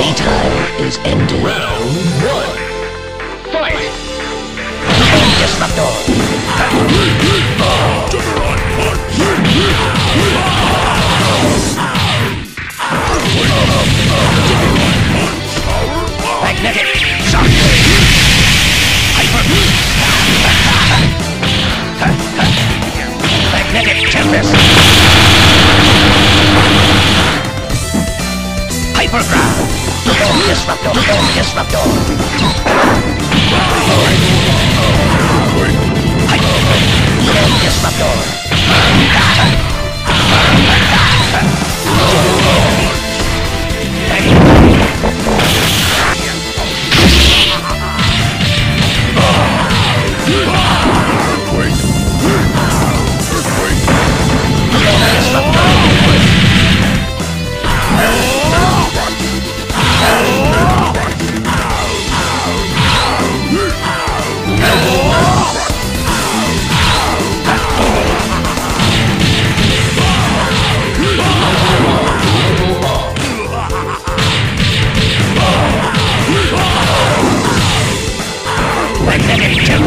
Playtime is ended. Round one. Fight! Disruptor. Magnetic shock. Hyper. Magnetic tempest. Hyperground. Disruptor. Disruptor. Disruptor.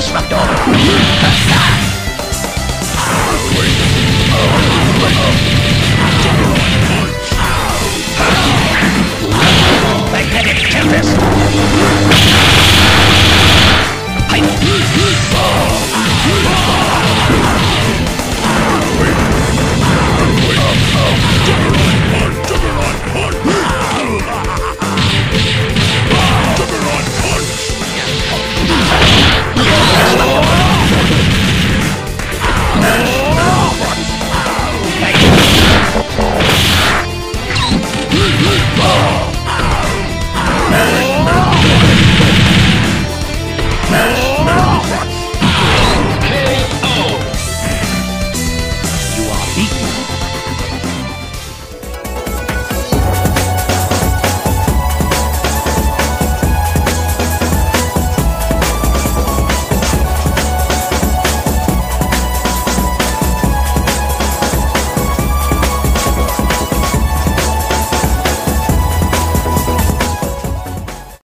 Disruptor!